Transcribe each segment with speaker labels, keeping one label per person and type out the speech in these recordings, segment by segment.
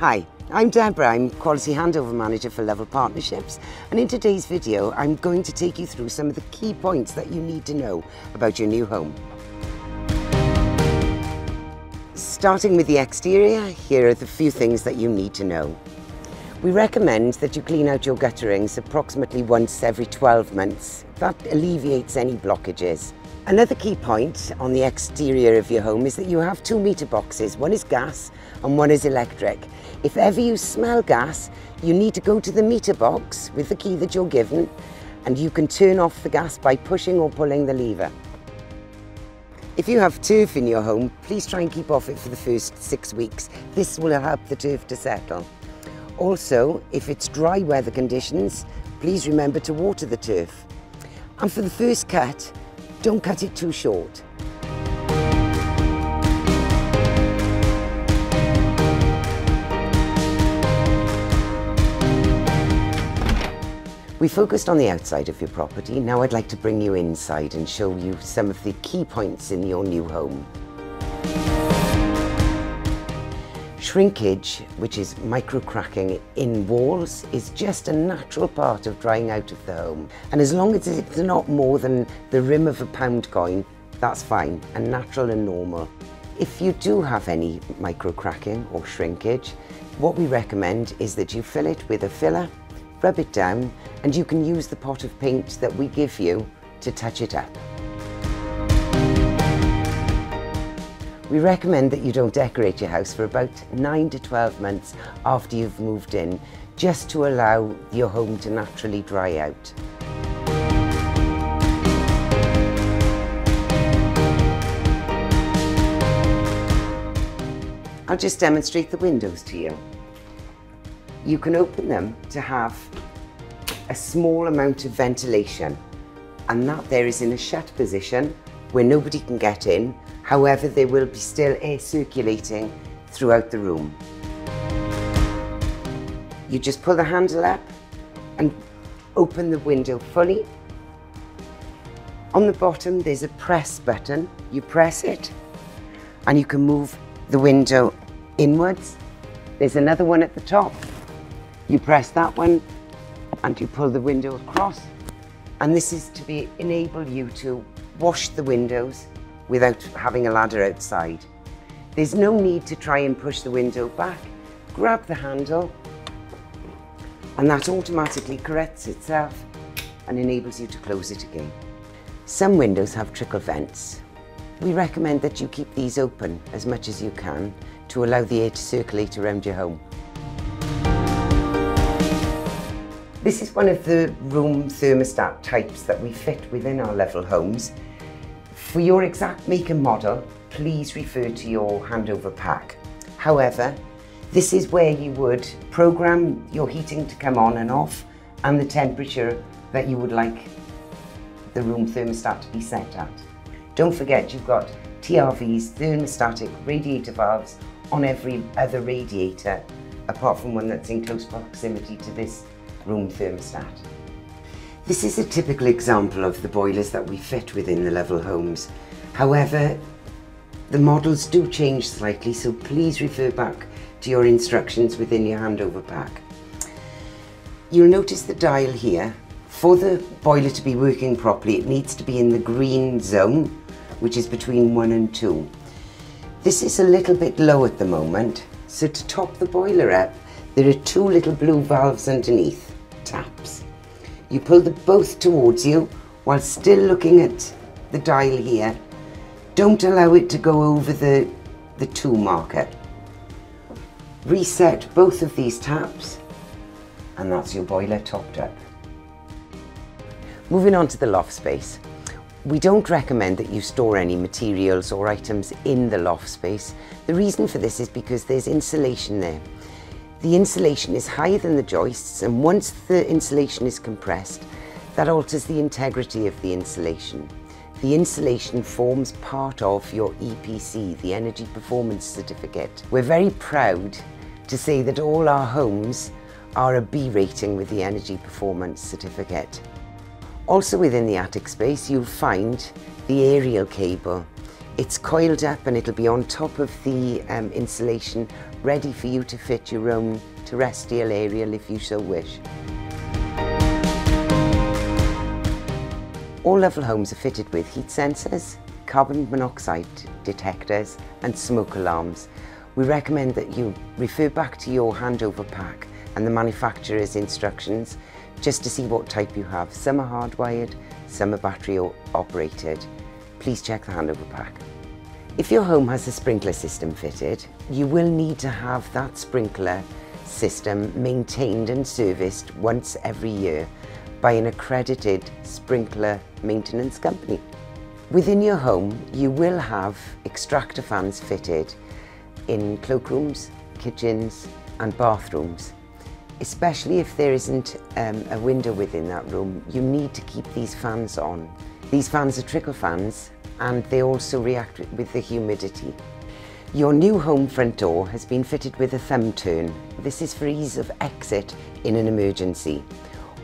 Speaker 1: Hi, I'm Deborah, I'm Quality Handover Manager for Lovell Partnerships and in today's video I'm going to take you through some of the key points that you need to know about your new home. Starting with the exterior, here are the few things that you need to know. We recommend that you clean out your gutterings approximately once every 12 months. That alleviates any blockages. Another key point on the exterior of your home is that you have two meter boxes. One is gas and one is electric. If ever you smell gas, you need to go to the meter box with the key that you're given and you can turn off the gas by pushing or pulling the lever. If you have turf in your home, please try and keep off it for the first six weeks. This will help the turf to settle. Also, if it's dry weather conditions, please remember to water the turf. And for the first cut, don't cut it too short. We focused on the outside of your property. Now I'd like to bring you inside and show you some of the key points in your new home. Shrinkage, which is micro-cracking in walls, is just a natural part of drying out of the home. And as long as it's not more than the rim of a pound coin, that's fine and natural and normal. If you do have any micro-cracking or shrinkage, what we recommend is that you fill it with a filler, rub it down, and you can use the pot of paint that we give you to touch it up. We recommend that you don't decorate your house for about 9 to 12 months after you've moved in, just to allow your home to naturally dry out. I'll just demonstrate the windows to you. You can open them to have a small amount of ventilation and that there is in a shut position where nobody can get in However, there will be still air circulating throughout the room. You just pull the handle up and open the window fully. On the bottom, there's a press button. You press it and you can move the window inwards. There's another one at the top. You press that one and you pull the window across. And this is to be enable you to wash the windows without having a ladder outside. There's no need to try and push the window back. Grab the handle and that automatically corrects itself and enables you to close it again. Some windows have trickle vents. We recommend that you keep these open as much as you can to allow the air to circulate around your home. This is one of the room thermostat types that we fit within our Lovell homes. For your exact make and model, please refer to your handover pack. However, this is where you would program your heating to come on and off and the temperature that you would like the room thermostat to be set at. Don't forget you've got TRVs, thermostatic radiator valves on every other radiator apart from one that's in close proximity to this room thermostat. This is a typical example of the boilers that we fit within the Lovell homes. However, the models do change slightly, so please refer back to your instructions within your handover pack. You'll notice the dial here. For the boiler to be working properly, it needs to be in the green zone, which is between 1 and 2. This is a little bit low at the moment, so to top the boiler up, there are two little blue valves underneath, taps. You pull them both towards you while still looking at the dial here. Don't allow it to go over the, the 2 marker. Reset both of these taps and that's your boiler topped up. Moving on to the loft space. We don't recommend that you store any materials or items in the loft space. The reason for this is because there's insulation there. The insulation is higher than the joists and once the insulation is compressed, that alters the integrity of the insulation. The insulation forms part of your EPC, the Energy Performance Certificate. We're very proud to say that all our homes are a B rating with the Energy Performance Certificate. Also within the attic space, you'll find the aerial cable. It's coiled up and it'll be on top of the um, insulation, ready for you to fit your own terrestrial aerial if you so wish. All Lovell homes are fitted with heat sensors, carbon monoxide detectors and smoke alarms. We recommend that you refer back to your handover pack and the manufacturer's instructions just to see what type you have. Some are hardwired, some are battery operated. Please check the handover pack. If your home has a sprinkler system fitted, you will need to have that sprinkler system maintained and serviced once every year by an accredited sprinkler maintenance company. Within your home, you will have extractor fans fitted in cloakrooms, kitchens and bathrooms. Especially if there isn't um, a window within that room, you need to keep these fans on. These fans are trickle fans and they also react with the humidity. Your new home front door has been fitted with a thumb turn. This is for ease of exit in an emergency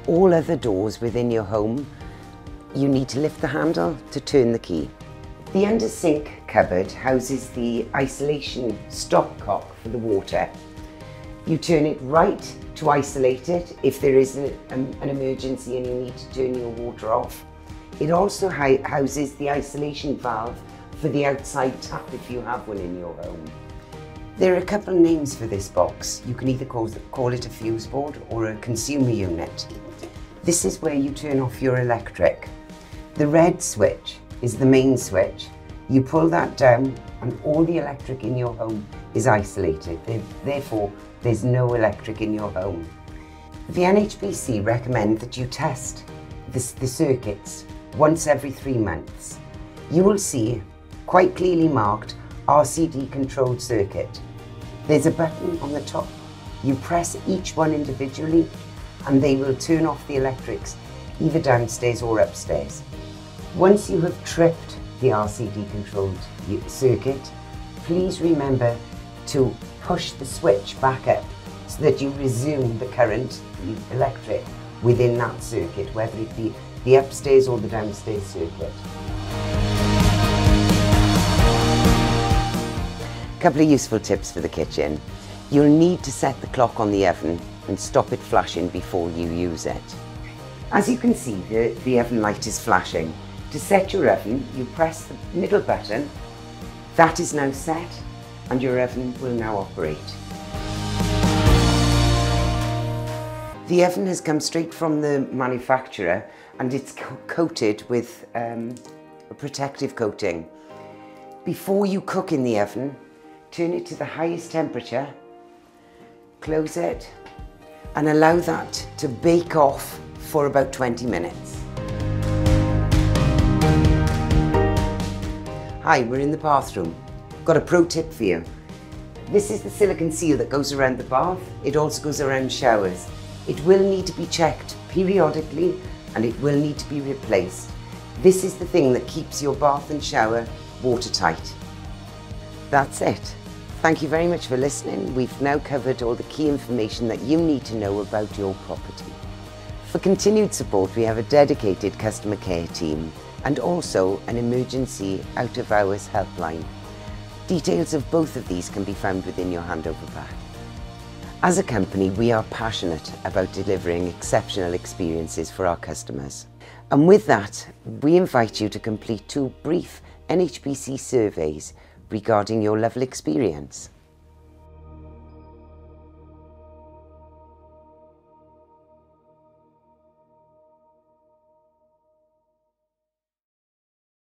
Speaker 1: all other doors within your home, you need to lift the handle to turn the key. The under sink cupboard houses the isolation stopcock for the water. You turn it right to isolate it if there is a, um, an emergency and you need to turn your water off. It also houses the isolation valve for the outside tap if you have one in your home. There are a couple of names for this box. You can either call, it a fuse board or a consumer unit. This is where you turn off your electric. The red switch is the main switch. You pull that down and all the electric in your home is isolated. Therefore, there's no electric in your home. The NHBC recommend that you test the circuits once every three months. You will see quite clearly marked RCD controlled circuit. There's a button on the top. You press each one individually and they will turn off the electrics either downstairs or upstairs. Once you have tripped the RCD controlled circuit, please remember to push the switch back up so that you resume the current, electric, within that circuit, whether it be the upstairs or the downstairs circuit. A couple of useful tips for the kitchen. You'll need to set the clock on the oven and stop it flashing before you use it. As you can see, the, the oven light is flashing. To set your oven, you press the middle button. That is now set and your oven will now operate. The oven has come straight from the manufacturer and it's co coated with um, a protective coating. Before you cook in the oven, turn it to the highest temperature, close it, and allow that to bake off for about 20 minutes. Hi, we're in the bathroom. Got a pro tip for you. This is the silicone seal that goes around the bath. It also goes around showers. It will need to be checked periodically and it will need to be replaced. This is the thing that keeps your bath and shower watertight. That's it. Thank you very much for listening. We've now covered all the key information that you need to know about your property. For continued support, we have a dedicated customer care team and also an emergency out of hours helpline. Details of both of these can be found within your handover pack. As a company, we are passionate about delivering exceptional experiences for our customers. And with that, we invite you to complete two brief NHBC surveys regarding your Lovell experience.